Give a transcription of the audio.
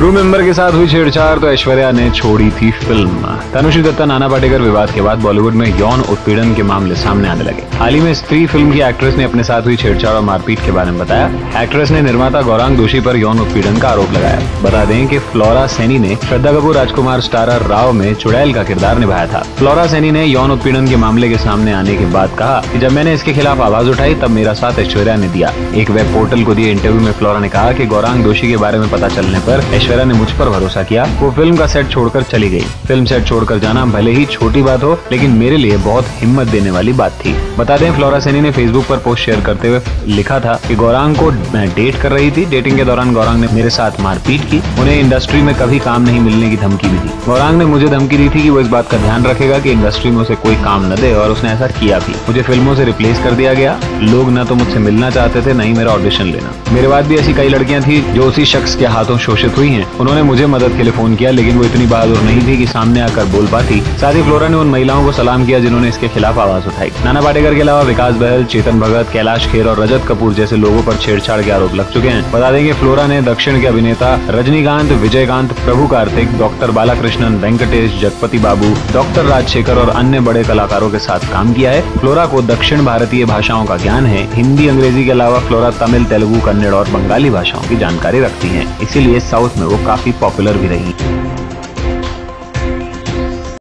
Crew member के साथ हुई छेड़छाड़ तो ऐश्वर्या ने छोड़ी थी फ़िल्म। तनुश्री दत्ता, नाना पाटेकर विवाद के बाद बॉलीवुड में यौन उत्पीड़न के मामले सामने आने लगे। हाल ही में स्त्री फ़िल्म की एक्ट्रेस ने अपने साथ हुई छेड़छाड़ और मारपीट के बारे में बताया। एक्ट्रेस ने निर्माता गौरांग दोषी पर यौन उत्पीड़न का आरोप लगाया। बता दें कि फ्लोरा सैनी ने श्रद्धा कपूर, राजकुमार स्टारर राव में चुड़ैल का किरदार निभाया था। फ्लोरा सैनी ने यौन उत्पीड़न के मामले के सामने आने के बाद कहा कि जब मैंने इसके खिलाफ आवाज़ उठाई, तब मेरा साथ ऐश्वर्या ने दिया। एक वेब पोर्टल को दिए इंटरव्यू में फ्लोरा ने कहा कि गौरांग दोषी के बारे में पता चलने ऐश्वर्या ने मुझ पर भरोसा किया। वो फ़िल्म का सेट छोड़कर चली गई। फ़िल्म सेट छोड़कर जाना भले ही छोटी बात हो, लेकिन मेरे लिए बहुत हिम्मत देने वाली बात थी। बता दें, फ्लोरा सैनी ने फेसबुक पर पोस्ट शेयर करते हुए लिखा था कि गौरांग को मैं डेट कर रही थी। डेटिंग के दौरान गौरांग ने मेरे साथ मारपीट की। उन्हें इंडस्ट्री में कभी काम नहीं मिलने की धमकी भी दी गौरांग ने मुझे धमकी दी थी कि वो इस बात का ध्यान रखेगा कि इंडस्ट्री में उसे कोई काम न दे और उसने ऐसा किया भी। मुझे फ़िल्मों से रिप्लेस कर दिया गया। लोग न तो मुझसे मिलना चाहते थे न ही मेरा ऑडिशन लेना। मेरे बाद भी ऐसी कई लड़कियाँ थी जो उसी शख्स के हाथों शोषित हुई हैं। उन्होंने मुझे मदद के लिए फ़ोन किया, लेकिन वो इतनी बहादुर नहीं थी कि सामने आकर बोल पाती। साथ ही फ्लोरा ने उन महिलाओं को सलाम किया जिन्होंने इसके खिलाफ आवाज़ उठाई। नाना पाटेकर के अलावा विकास बहल, चेतन भगत, कैलाश खेर और रजत कपूर जैसे लोगों पर छेड़छाड़ के आरोप लग चुके हैं। बता दें कि फ्लोरा ने दक्षिण के अभिनेता रजनीकांत, विजयकांत, प्रभु कार्तिक, डॉक्टर बालाकृष्णन, वेंकटेश, जगपति बाबू, डॉक्टर राजशेखर और अन्य बड़े कलाकारों के साथ काम किया है। फ्लोरा को दक्षिण भारतीय भाषाओं का ज्ञान है। हिंदी, अंग्रेज़ी के अलावा फ्लोरा तमिल, तेलुगु, कन्नड़ और बंगाली भाषाओं की जानकारी रखती है। इसीलिए साउथ में वो काफ़ी पॉपुलर भी रही।